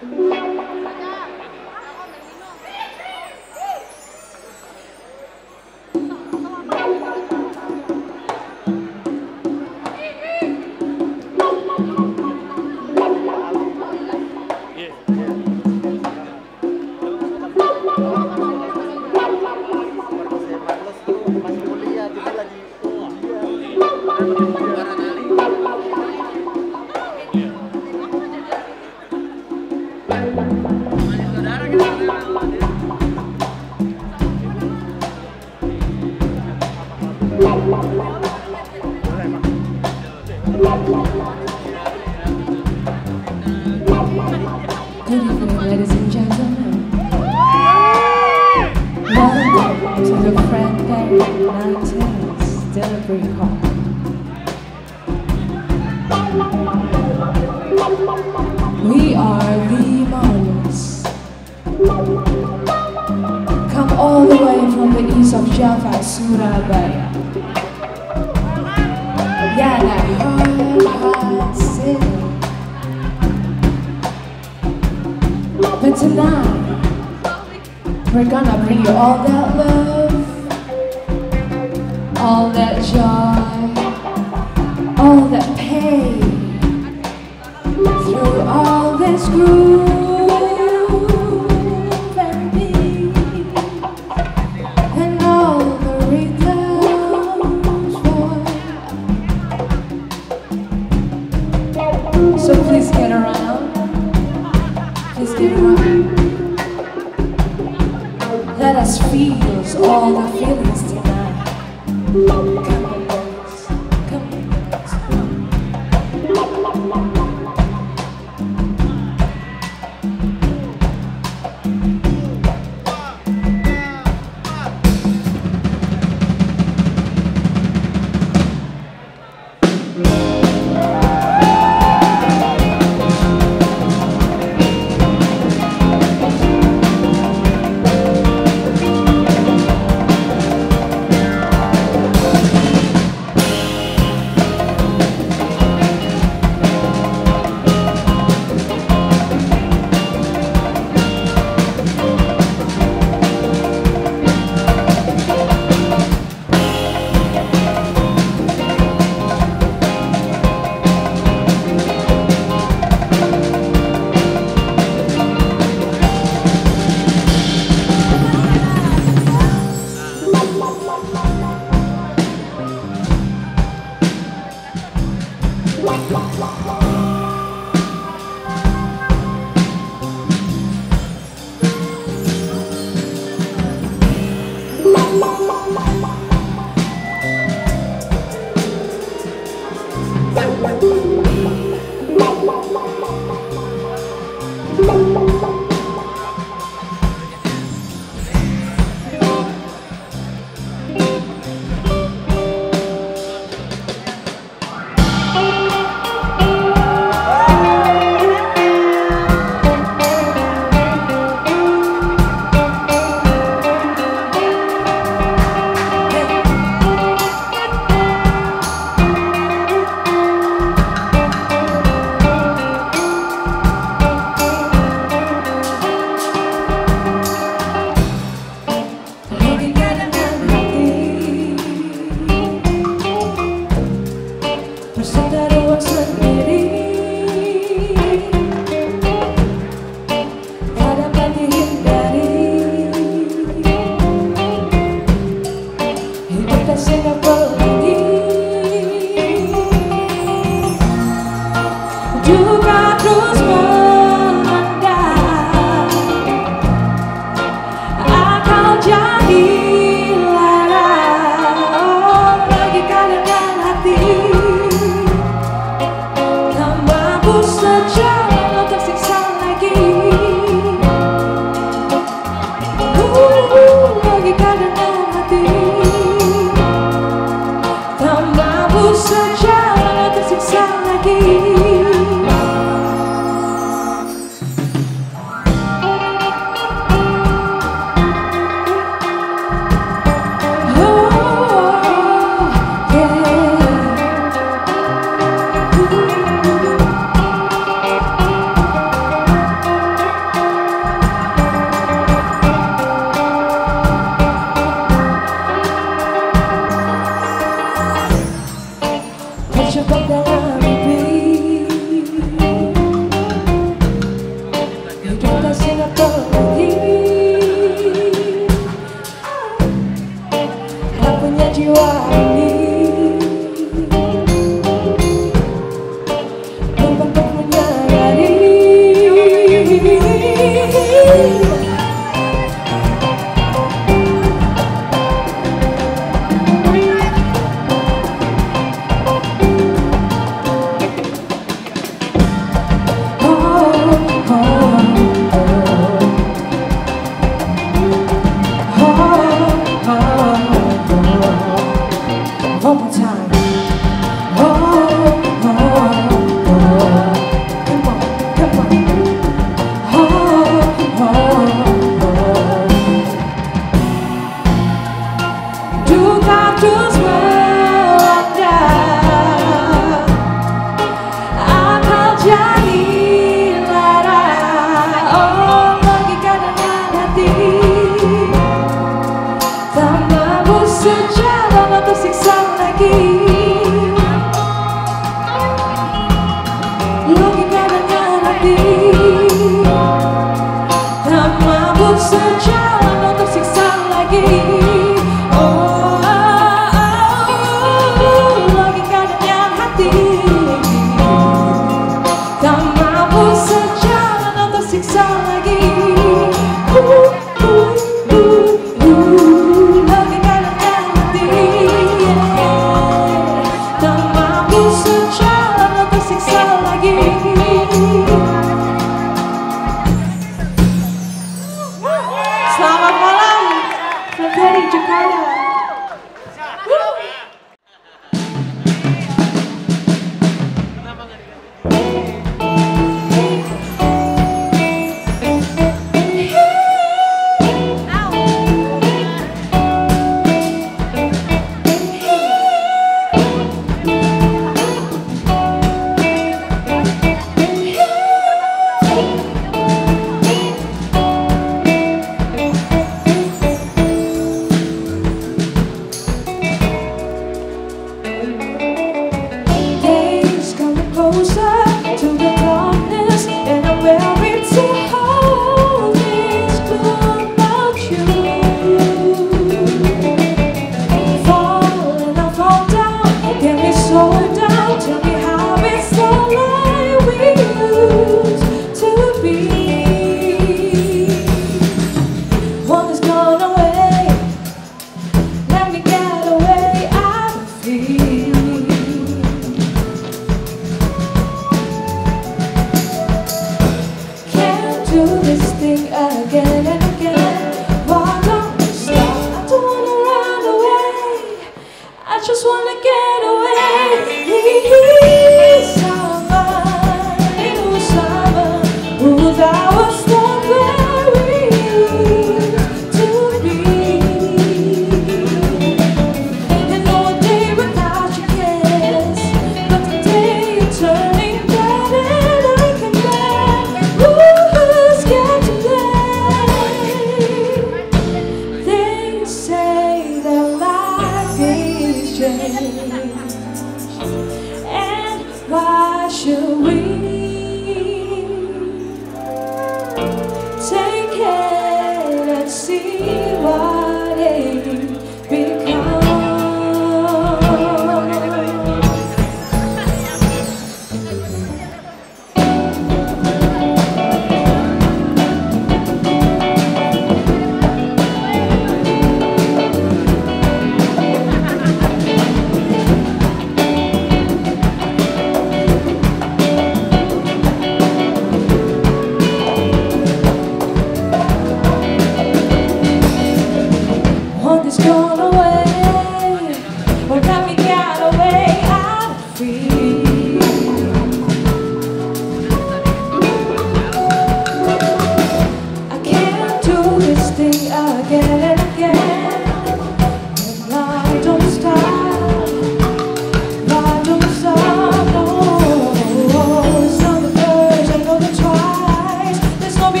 Good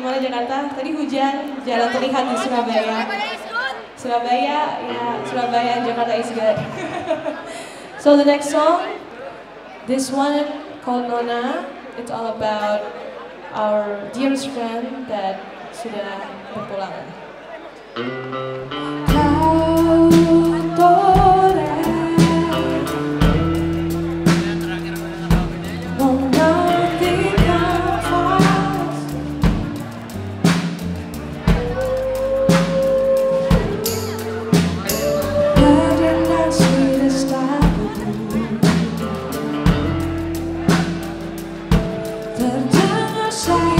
Bagaimana Jakarta? Tadi hujan, jalan terlihat di Surabaya. Surabaya, ya Surabaya, Jakarta is good. so the next song, this one called Nona, it's all about our dearest friend that sudah berpulang. shine.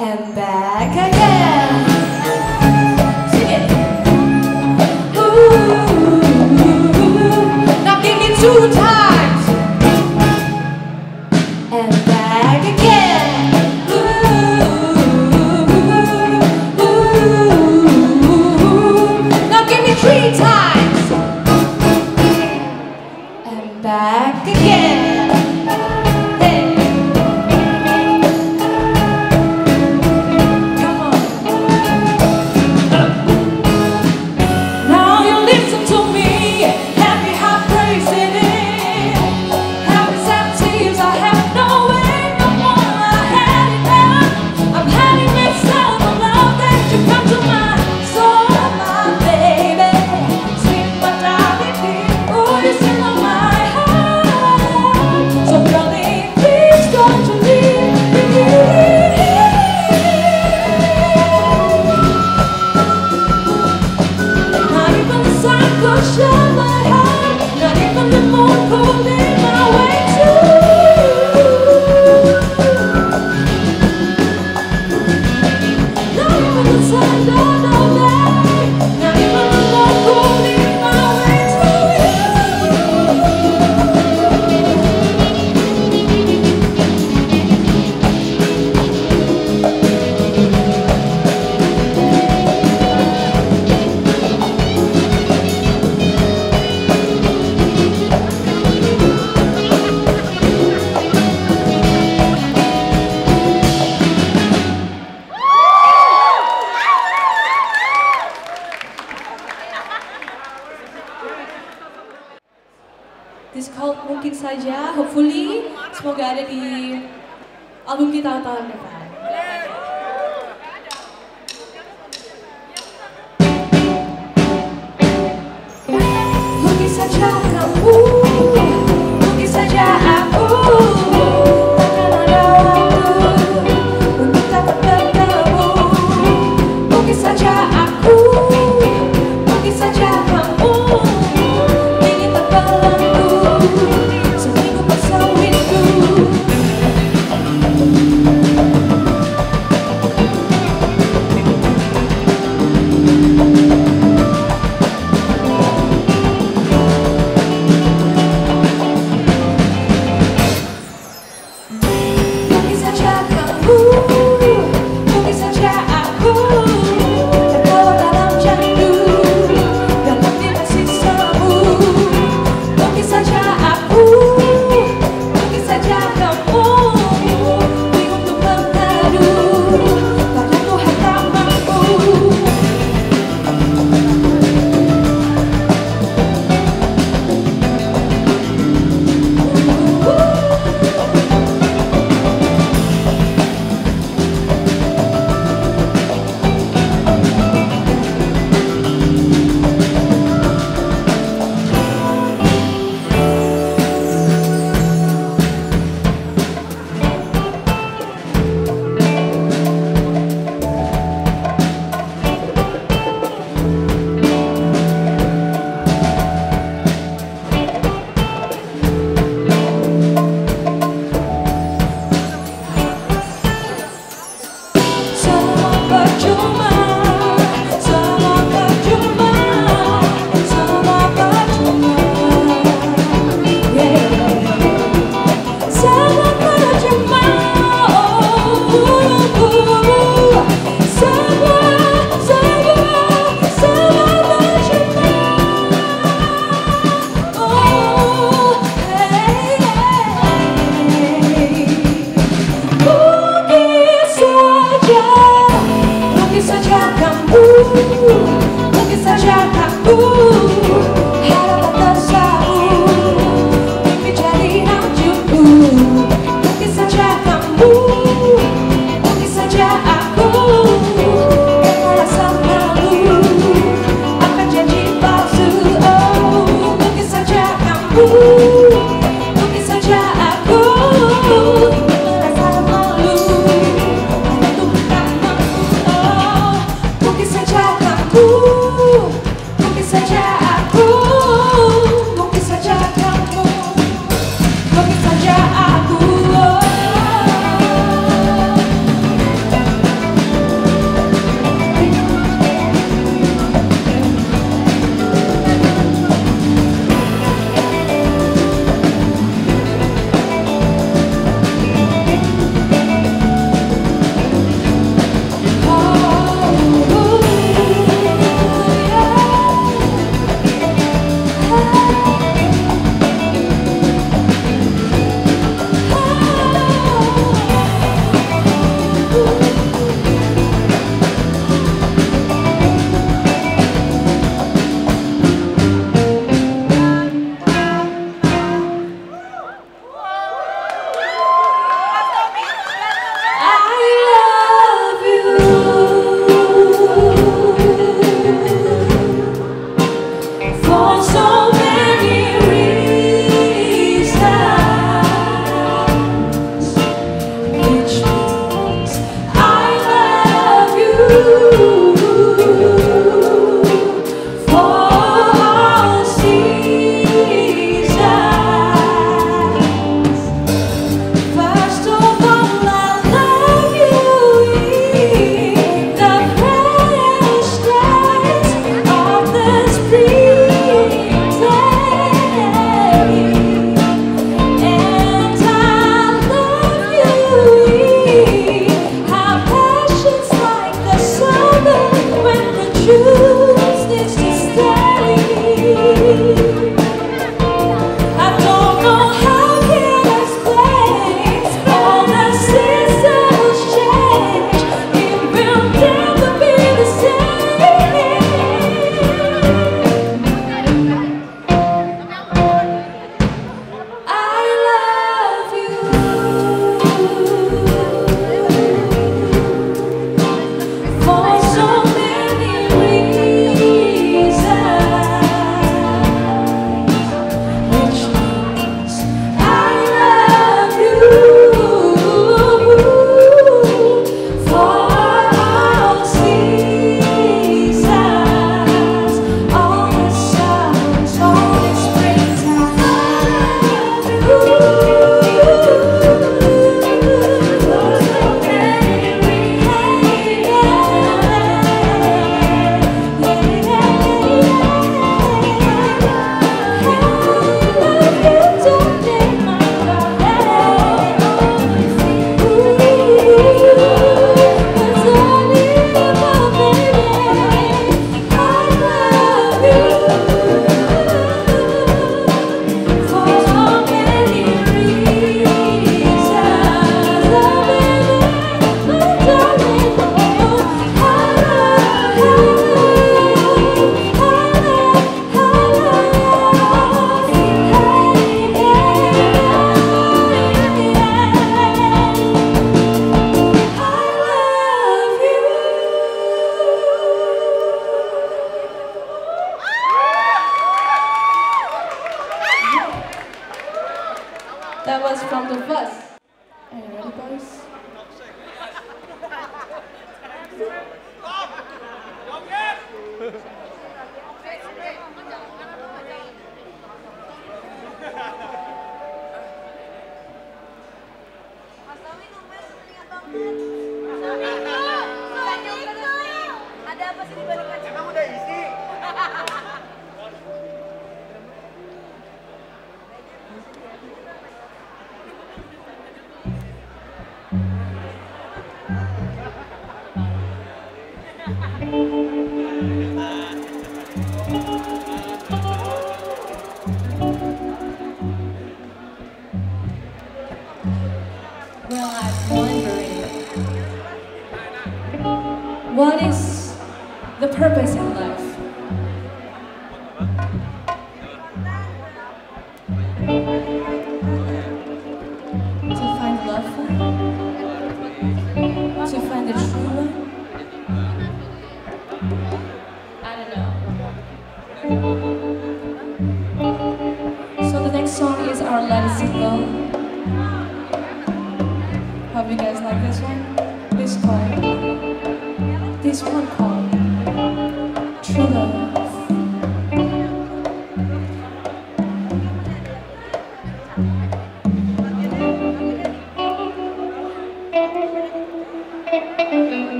and back again.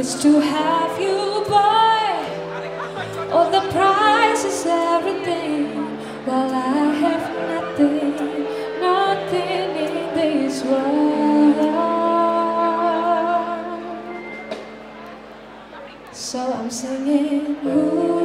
is to have you by. Oh, the price is everything, while I have nothing, nothing in this world. So I'm singing. Ooh.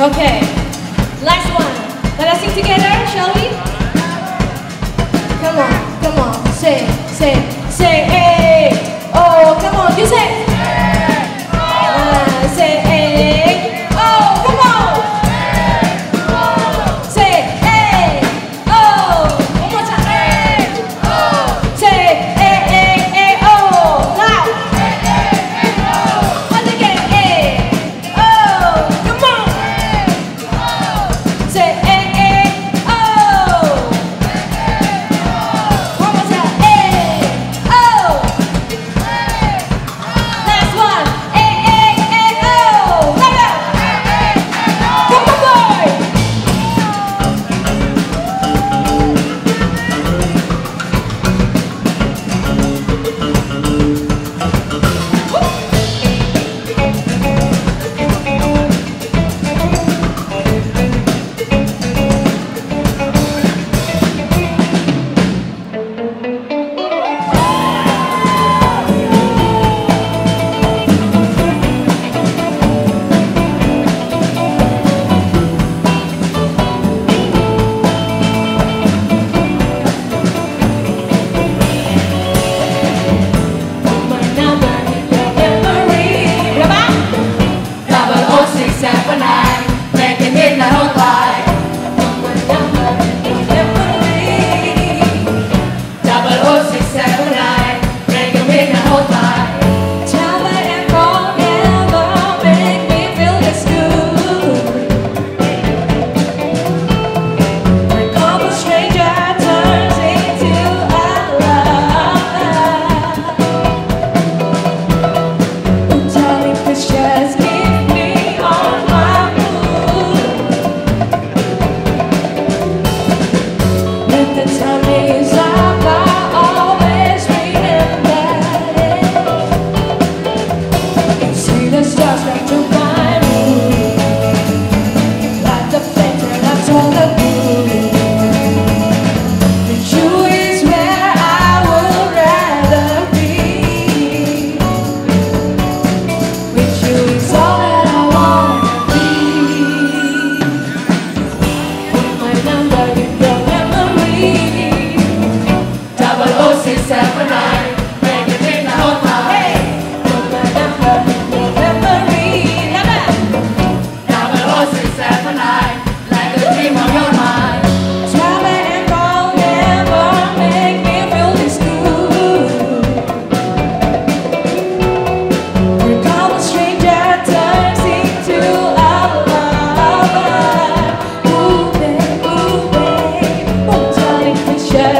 Okay, last one. Let us sing together, shall we? Come on, come on, say, say, say, hey, oh, come on, you say.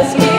Please